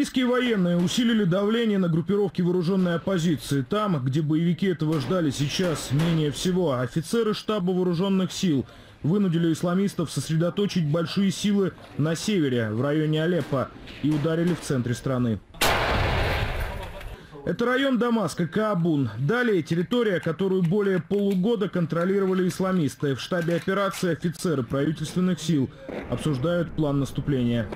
Сирийские военные усилили давление на группировки вооруженной оппозиции. Там, где боевики этого ждали сейчас менее всего, офицеры штаба вооруженных сил вынудили исламистов сосредоточить большие силы на севере, в районе Алеппо, и ударили в центре страны. Это район Дамаска, Каабун. Далее территория, которую более полугода контролировали исламисты. В штабе операции офицеры правительственных сил обсуждают план наступления.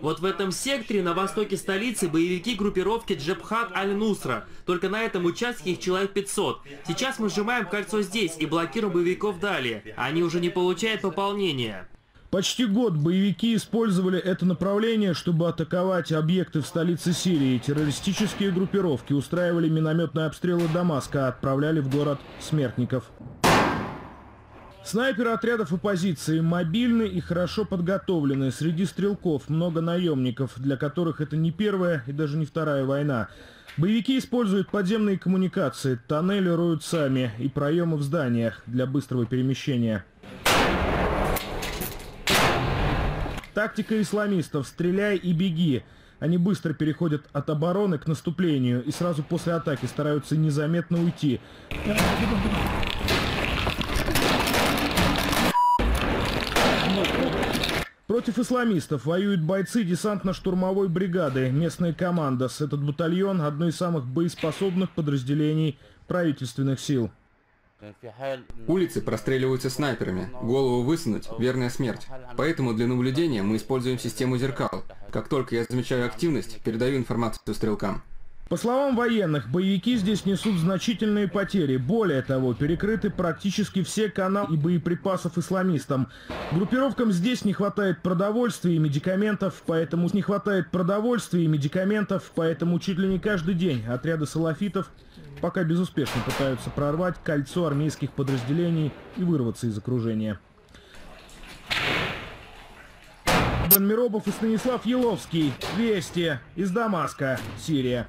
Вот в этом секторе на востоке столицы боевики группировки Джабхат Аль-Нусра. Только на этом участке их человек 500. Сейчас мы сжимаем кольцо здесь и блокируем боевиков далее. Они уже не получают пополнения. Почти год боевики использовали это направление, чтобы атаковать объекты в столице Сирии. Террористические группировки устраивали минометные обстрелы Дамаска, отправляли в город смертников. Снайперы отрядов оппозиции мобильны и хорошо подготовлены. Среди стрелков много наемников, для которых это не первая и даже не вторая война. Боевики используют подземные коммуникации, тоннели роют сами и проемы в зданиях для быстрого перемещения. Тактика исламистов «стреляй и беги». Они быстро переходят от обороны к наступлению и сразу после атаки стараются незаметно уйти. Против исламистов воюют бойцы десантно-штурмовой бригады, местная команда. Этот батальон – одно из самых боеспособных подразделений правительственных сил. Улицы простреливаются снайперами. Голову высунуть – верная смерть. Поэтому для наблюдения мы используем систему зеркал. Как только я замечаю активность, передаю информацию стрелкам. По словам военных, боевики здесь несут значительные потери. Более того, перекрыты практически все каналы и боеприпасов исламистам. Группировкам здесь не хватает продовольствия и медикаментов, поэтому не хватает продовольствия и медикаментов, поэтому чуть ли не каждый день отряды салафитов пока безуспешно пытаются прорвать кольцо армейских подразделений и вырваться из окружения. Бен Миробов и Станислав Еловский. Вести из Дамаска, Сирия.